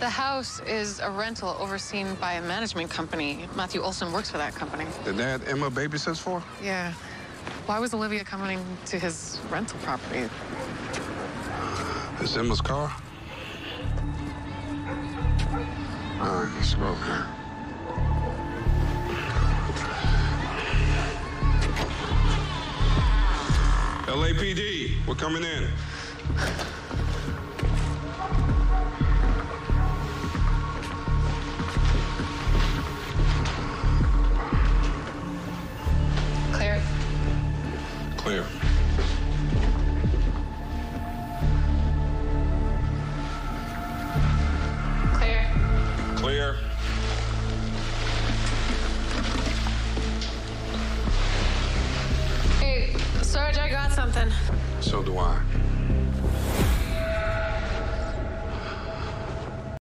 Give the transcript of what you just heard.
The house is a rental overseen by a management company. Matthew Olson works for that company. The dad Emma babysits for? Yeah. Why was Olivia coming to his rental property? It's Emma's car? All right, let's go. LAPD, we're coming in. Clear. Claire? Clear. Hey, Sarge, I got something. So do I.